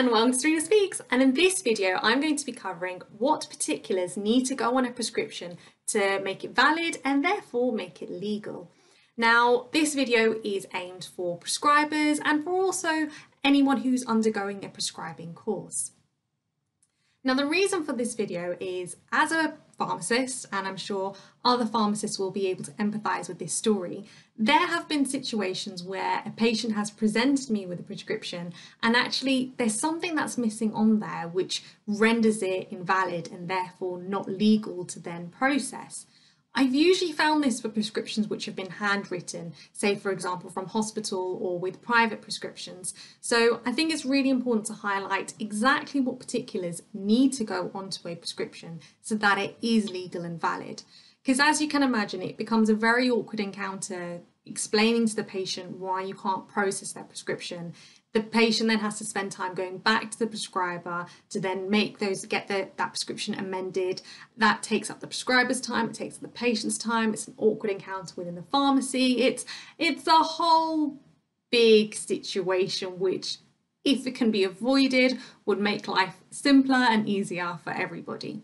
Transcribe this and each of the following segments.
and welcome to Sureena Speaks and in this video I'm going to be covering what particulars need to go on a prescription to make it valid and therefore make it legal. Now this video is aimed for prescribers and for also anyone who's undergoing a prescribing course. Now the reason for this video is as a pharmacist, and I'm sure other pharmacists will be able to empathise with this story, there have been situations where a patient has presented me with a prescription and actually there's something that's missing on there which renders it invalid and therefore not legal to then process. I've usually found this for prescriptions which have been handwritten, say for example from hospital or with private prescriptions. So I think it's really important to highlight exactly what particulars need to go onto a prescription so that it is legal and valid. Because as you can imagine, it becomes a very awkward encounter explaining to the patient why you can't process their prescription the patient then has to spend time going back to the prescriber to then make those get the, that prescription amended that takes up the prescriber's time it takes up the patient's time it's an awkward encounter within the pharmacy it's it's a whole big situation which if it can be avoided would make life simpler and easier for everybody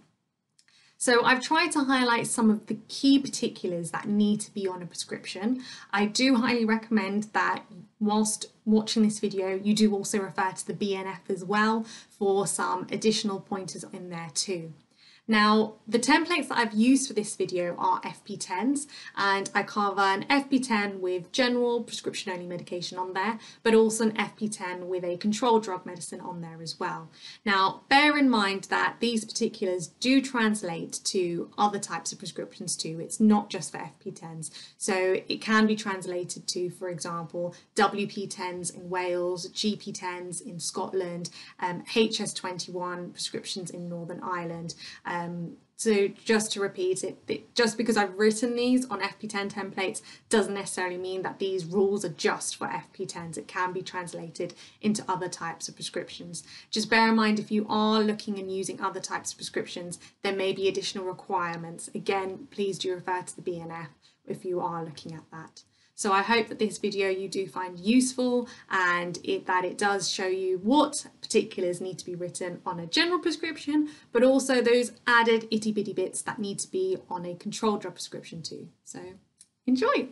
so I've tried to highlight some of the key particulars that need to be on a prescription. I do highly recommend that whilst watching this video, you do also refer to the BNF as well for some additional pointers in there too. Now, the templates that I've used for this video are FP10s, and I cover an FP10 with general prescription only medication on there, but also an FP10 with a controlled drug medicine on there as well. Now, bear in mind that these particulars do translate to other types of prescriptions too. It's not just for FP10s. So it can be translated to, for example, WP10s in Wales, GP10s in Scotland, um, HS21 prescriptions in Northern Ireland. Um, um, so just to repeat it, it, just because I've written these on FP10 templates doesn't necessarily mean that these rules are just for FP10s. It can be translated into other types of prescriptions. Just bear in mind if you are looking and using other types of prescriptions, there may be additional requirements. Again, please do refer to the BNF if you are looking at that. So I hope that this video you do find useful and it, that it does show you what particulars need to be written on a general prescription, but also those added itty bitty bits that need to be on a controlled drug prescription too. So enjoy!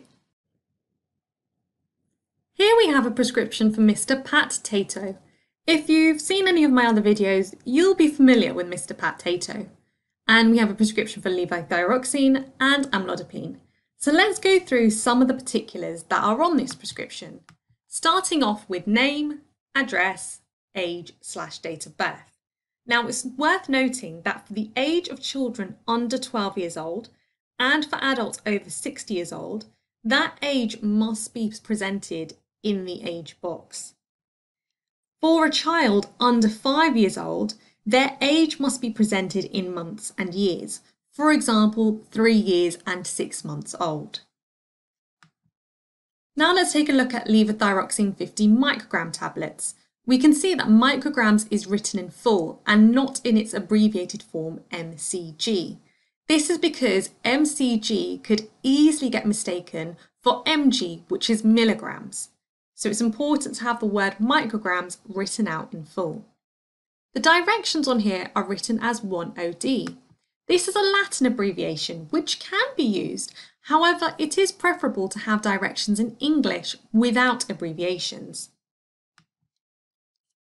Here we have a prescription for Mr. Pat Tato. If you've seen any of my other videos, you'll be familiar with Mr. Pat Tato. And we have a prescription for levothyroxine and amlodipine. So let's go through some of the particulars that are on this prescription, starting off with name, address, age slash date of birth. Now it's worth noting that for the age of children under 12 years old and for adults over 60 years old, that age must be presented in the age box. For a child under 5 years old, their age must be presented in months and years, for example, three years and six months old. Now let's take a look at levothyroxine 50 microgram tablets. We can see that micrograms is written in full and not in its abbreviated form mcg. This is because mcg could easily get mistaken for mg, which is milligrams. So it's important to have the word micrograms written out in full. The directions on here are written as 1OD. This is a Latin abbreviation which can be used, however it is preferable to have directions in English without abbreviations.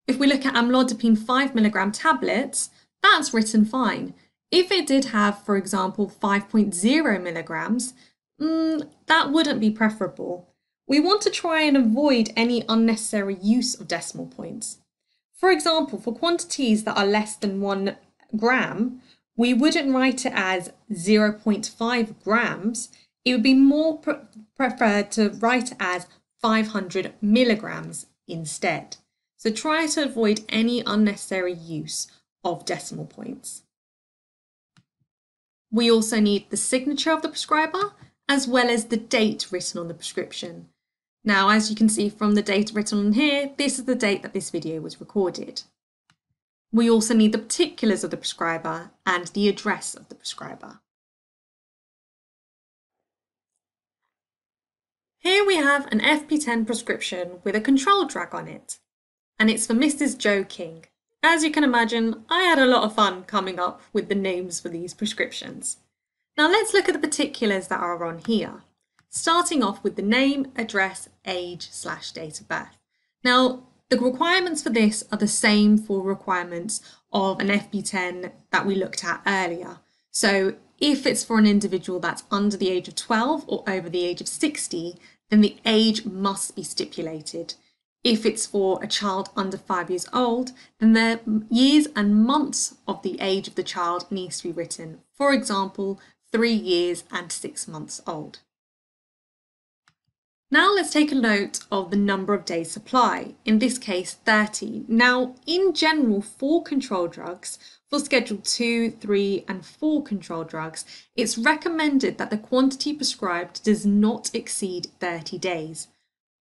If we look at amlodipine 5mg tablets, that's written fine. If it did have, for example, 5.0 milligrams, mm, that wouldn't be preferable. We want to try and avoid any unnecessary use of decimal points. For example, for quantities that are less than one gram, we wouldn't write it as 0.5 grams. It would be more pre preferred to write it as 500 milligrams instead. So try to avoid any unnecessary use of decimal points. We also need the signature of the prescriber as well as the date written on the prescription. Now, as you can see from the date written on here, this is the date that this video was recorded. We also need the particulars of the prescriber and the address of the prescriber. Here we have an FP10 prescription with a control drug on it. and it's for Mrs. Joe King. As you can imagine, I had a lot of fun coming up with the names for these prescriptions. Now let's look at the particulars that are on here, starting off with the name, address, age slash date of birth. Now, the requirements for this are the same for requirements of an FP10 that we looked at earlier. So if it's for an individual that's under the age of 12 or over the age of 60, then the age must be stipulated. If it's for a child under five years old, then the years and months of the age of the child needs to be written. For example, three years and six months old. Now let's take a note of the number of days supply, in this case 30. Now in general for control drugs, for schedule 2, 3 and 4 control drugs, it's recommended that the quantity prescribed does not exceed 30 days.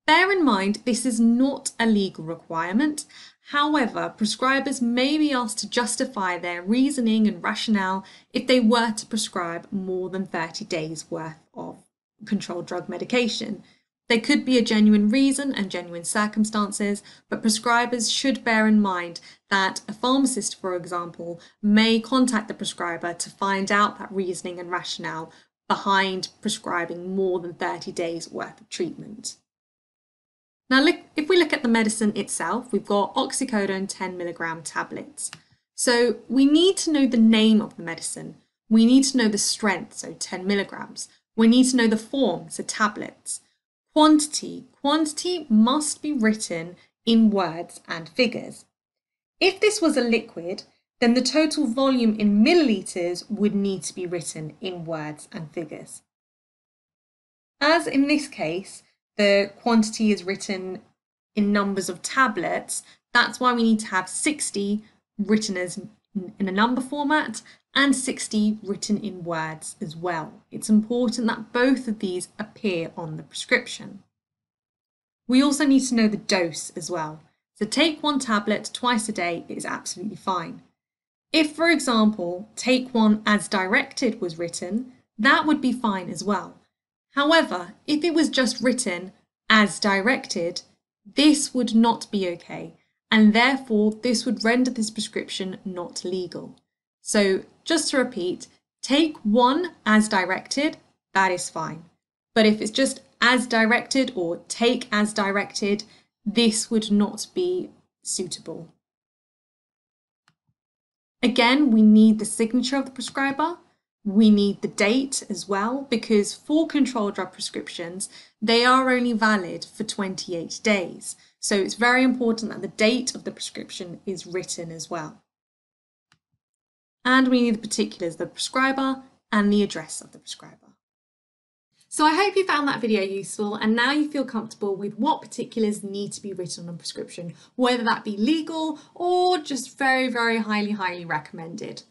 Bear in mind this is not a legal requirement, However, prescribers may be asked to justify their reasoning and rationale if they were to prescribe more than 30 days worth of controlled drug medication. There could be a genuine reason and genuine circumstances, but prescribers should bear in mind that a pharmacist, for example, may contact the prescriber to find out that reasoning and rationale behind prescribing more than 30 days worth of treatment. Now, look, if we look at the medicine itself, we've got oxycodone 10 milligram tablets. So we need to know the name of the medicine. We need to know the strength, so 10 milligrams. We need to know the form, so tablets. Quantity. Quantity must be written in words and figures. If this was a liquid, then the total volume in millilitres would need to be written in words and figures. As in this case, the quantity is written in numbers of tablets, that's why we need to have 60 written as in a number format and 60 written in words as well. It's important that both of these appear on the prescription. We also need to know the dose as well. So take one tablet twice a day is absolutely fine. If, for example, take one as directed was written, that would be fine as well. However, if it was just written as directed, this would not be okay, and therefore this would render this prescription not legal. So just to repeat, take one as directed, that is fine. But if it's just as directed or take as directed, this would not be suitable. Again, we need the signature of the prescriber. We need the date as well because for controlled drug prescriptions, they are only valid for 28 days. So it's very important that the date of the prescription is written as well and we need the particulars, the prescriber and the address of the prescriber. So I hope you found that video useful and now you feel comfortable with what particulars need to be written on a prescription, whether that be legal or just very, very highly, highly recommended.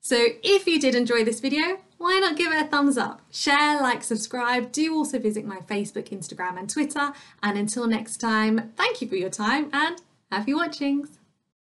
So if you did enjoy this video, why not give it a thumbs up? Share, like, subscribe. Do also visit my Facebook, Instagram and Twitter. And until next time, thank you for your time and happy watchings.